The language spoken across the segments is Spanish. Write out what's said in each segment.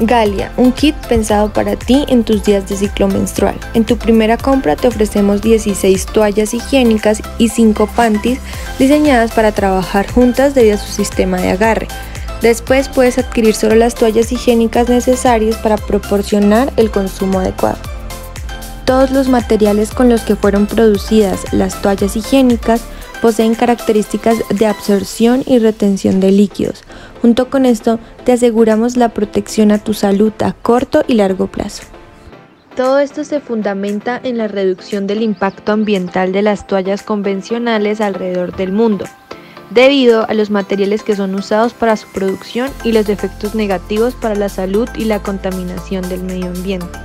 Galia, un kit pensado para ti en tus días de ciclo menstrual. En tu primera compra te ofrecemos 16 toallas higiénicas y 5 panties diseñadas para trabajar juntas debido a su sistema de agarre. Después puedes adquirir solo las toallas higiénicas necesarias para proporcionar el consumo adecuado. Todos los materiales con los que fueron producidas las toallas higiénicas poseen características de absorción y retención de líquidos. Junto con esto, te aseguramos la protección a tu salud a corto y largo plazo. Todo esto se fundamenta en la reducción del impacto ambiental de las toallas convencionales alrededor del mundo, debido a los materiales que son usados para su producción y los efectos negativos para la salud y la contaminación del medio ambiente.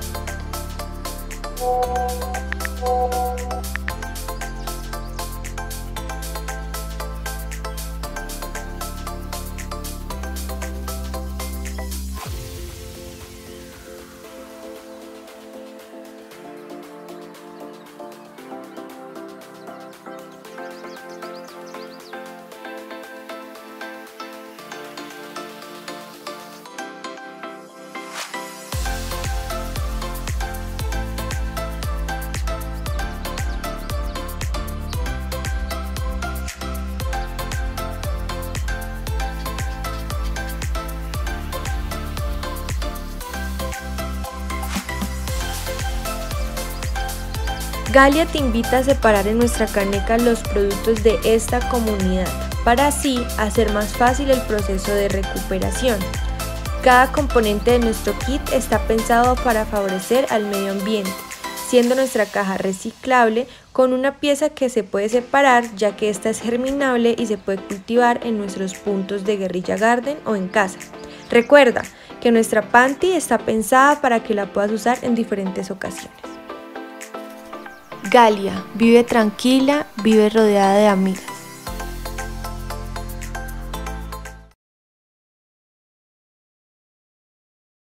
Galia te invita a separar en nuestra caneca los productos de esta comunidad para así hacer más fácil el proceso de recuperación. Cada componente de nuestro kit está pensado para favorecer al medio ambiente, siendo nuestra caja reciclable con una pieza que se puede separar ya que esta es germinable y se puede cultivar en nuestros puntos de guerrilla garden o en casa. Recuerda que nuestra panty está pensada para que la puedas usar en diferentes ocasiones. Galia, vive tranquila, vive rodeada de amigas.